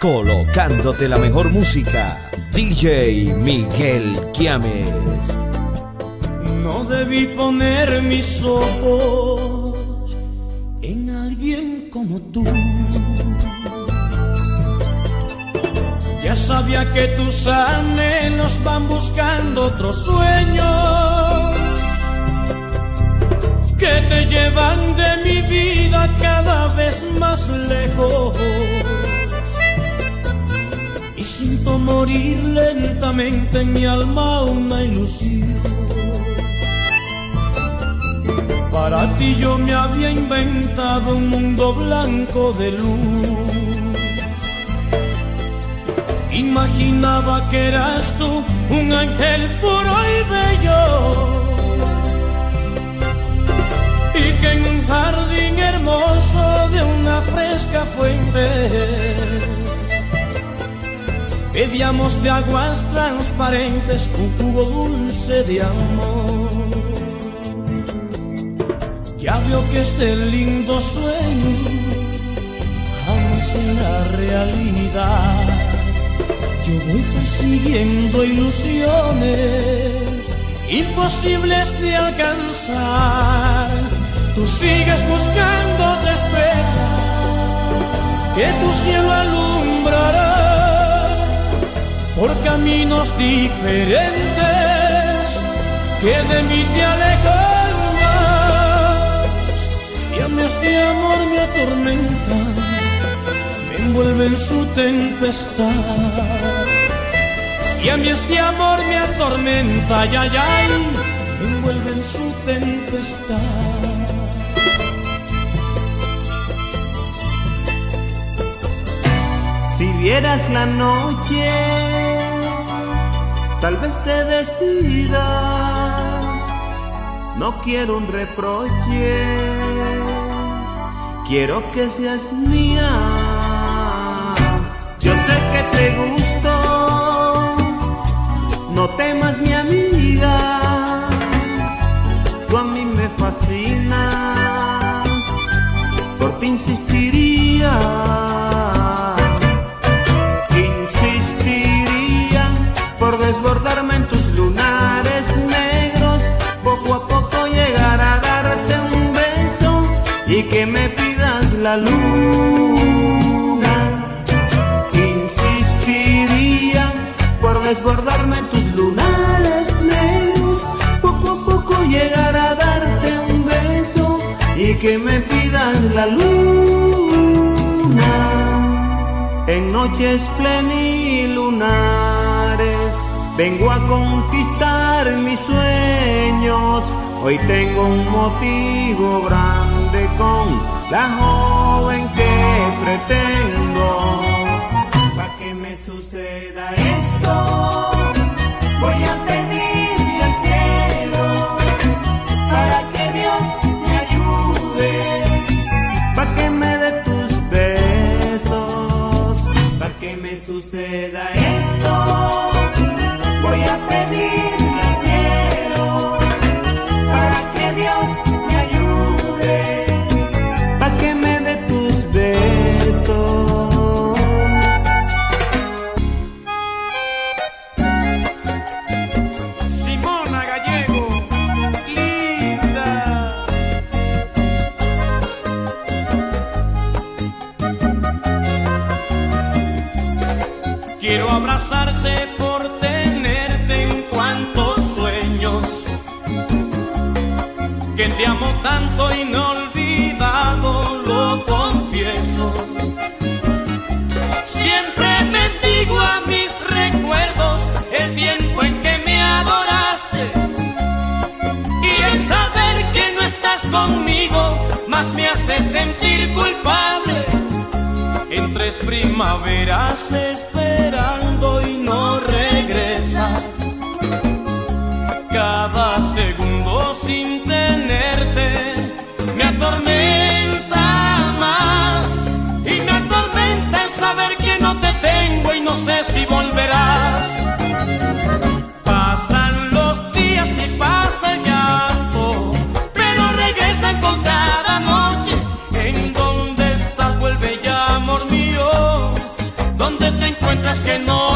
colocándote la mejor música. DJ Miguel Quiames. No debí poner mis ojos en alguien como tú. Ya sabía que tus anhelos van buscando otros sueños que te llevan de mi vida cada vez más lejos siento morir lentamente en mi alma una ilusión. Para ti yo me había inventado un mundo blanco de luz. Imaginaba que eras tú un ángel puro y bello. Y que en un jardín hermoso de una fresca fuente Bebíamos de aguas transparentes un jugo dulce de amor. Ya veo que este lindo sueño jamás será realidad. Yo voy persiguiendo ilusiones imposibles de alcanzar. Tú sigues buscando, espera, que tu cielo alumbrará caminos diferentes que de mí te alejan más. Y este amor me atormenta, me envuelve en su tempestad. Y a mí este amor me atormenta, ya, ya, me envuelve en su tempestad. Si vieras la noche tal vez te decidas. No quiero un reproche, quiero que seas mía. Yo sé que te gusto, no temas mi amiga, tú a mí me fascinas, por ti insistiría. Y que me pidas la luna. Insistiría por desbordarme tus lunares negros, poco a poco llegar a darte un beso y que me pidas la luna en noches plenilunares Vengo a conquistar mis sueños. Hoy tengo un motivo grande con la joven que pretendo. Para que me suceda esto, voy a pedirle al cielo para que Dios me ayude. Para que me dé tus besos, para que me suceda esto te amo tanto y no olvidado, lo confieso. Siempre bendigo a mis recuerdos el tiempo en que me adoraste. Y el saber que no estás conmigo más me hace sentir culpable. En tres primaveras esperando y no regresas. Cada segundo sin te encuentras que no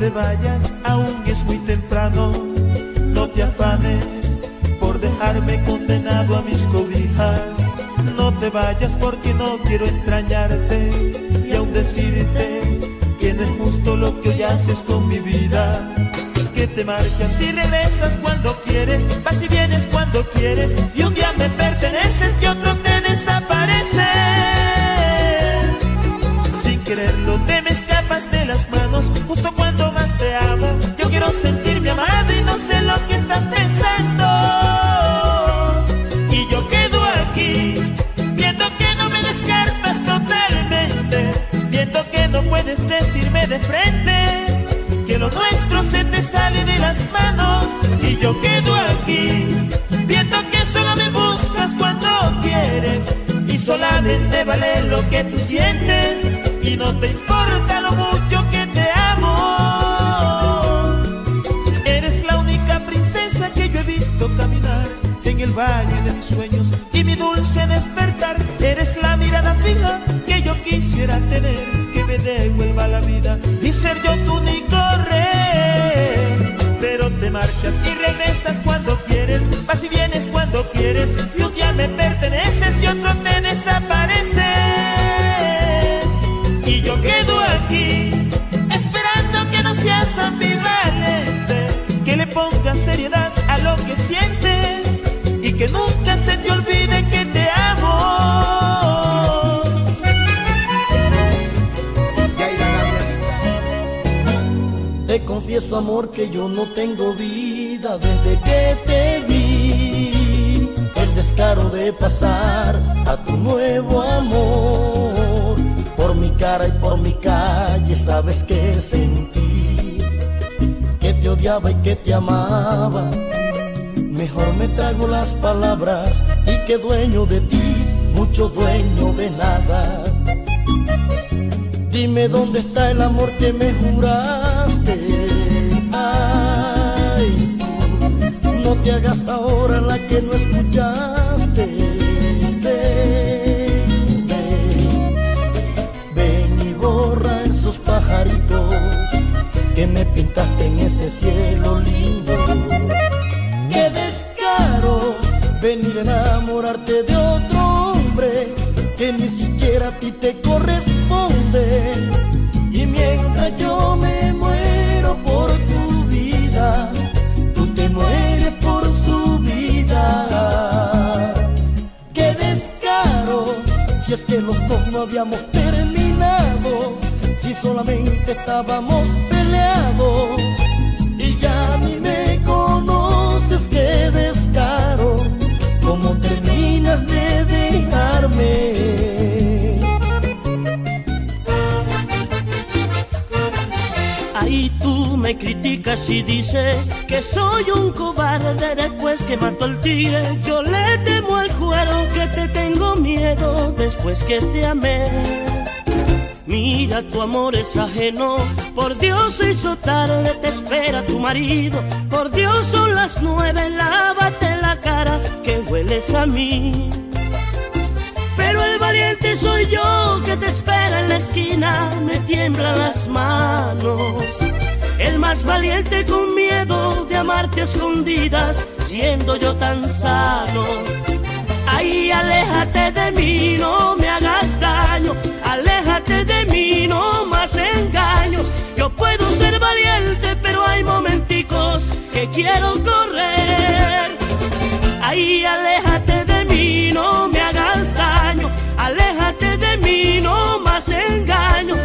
te vayas, aún es muy temprano. No te afanes por dejarme condenado a mis cobijas. No te vayas porque no quiero extrañarte y aún decirte que no es justo lo que hoy haces con mi vida. Que te marchas y regresas cuando quieres, vas y vienes cuando quieres y un día me perteneces y otro te sentirme amado y no sé lo que estás pensando. Y yo quedo aquí viendo que no me descartas totalmente, viendo que no puedes decirme de frente que lo nuestro se te sale de las manos y yo quedo aquí viendo que solo me buscas cuando quieres y solamente vale lo que tú sientes y no te importa lo mucho que el valle de mis sueños y mi dulce despertar. Eres la mirada fija que yo quisiera tener, que me devuelva la vida y ser yo tu único rey. Pero te marchas y regresas cuando quieres, vas y vienes cuando quieres, y un día me perteneces y otro te desapareces. Y yo quedo aquí, esperando que no seas ambivalente, que nunca se te olvide que te amo. Te confieso amor que yo no tengo vida desde que te vi. El descaro de pasar a tu nuevo amor. Por mi cara y por mi calle sabes que sentí. Que te odiaba y que te amaba. Mejor me trago las palabras y que dueño de ti, mucho dueño de nada. Dime dónde está el amor que me juraste. Ay, no te hagas ahora la que no escuchaste. Ven, ven y borra esos pajaritos que me pintaste en ese cielo lindo. De otro hombre que ni siquiera a ti te corresponde. Y mientras yo me muero por tu vida, tú te mueres por su vida. Qué descaro, si es que los dos no habíamos terminado, si solamente estábamos peleados. Y dices que soy un cobarde después que mató al tigre. Yo le temo al cuero que te tengo miedo después que te amé. Mira, tu amor es ajeno. Por Dios se hizo tarde, te espera tu marido. Por Dios son las nueve, lávate la cara que hueles a mí. Pero el valiente soy yo que te espera en la esquina, me tiemblan las manos. El más valiente con miedo de amarte a escondidas, siendo yo tan sano. Ay, aléjate de mí, no me hagas daño. Aléjate de mí, no más engaños. Yo puedo ser valiente, pero hay momenticos que quiero correr. Ay, aléjate de mí, no me hagas daño. Aléjate de mí, no más engaño.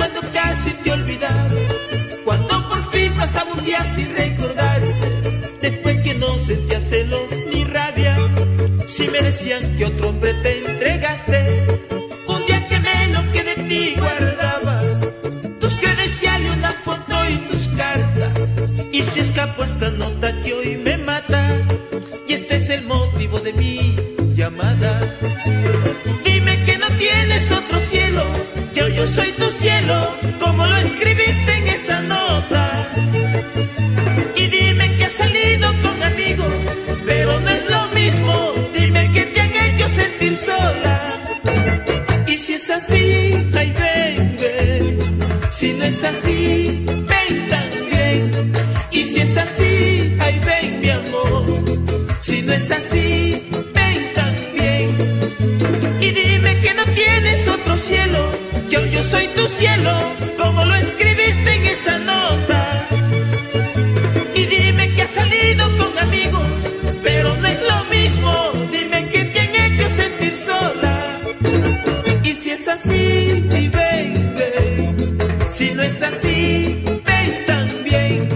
Cuando fácil te olvidar. Cuando por fin pasaba un día sin recordarte, después que no sentía celos ni rabia, si me decían que otro hombre te entregaste, un día que menos que de ti guardaba tus credenciales, una foto y tus cartas. Y si escapo esta nota que hoy me mata, y este es el motivo de mi llamada. Tienes otro cielo, yo yo soy tu cielo, como lo escribiste en esa nota. Y dime que has salido con amigos, pero no es lo mismo. Dime que te han hecho sentir sola. Y si es así, ay ven. Si no es así, ven también. Y si es así, ay ven mi amor. Si no es así, ven también. Tienes otro cielo, yo soy tu cielo, como lo escribiste en esa nota. Y dime que has salido con amigos, pero no es lo mismo. Dime que te han hecho sentir sola. Y si es así, y ven, ven. Si no es así, ven también.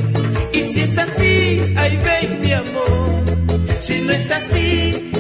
Y si es así, ay ven mi amor. Si no es así,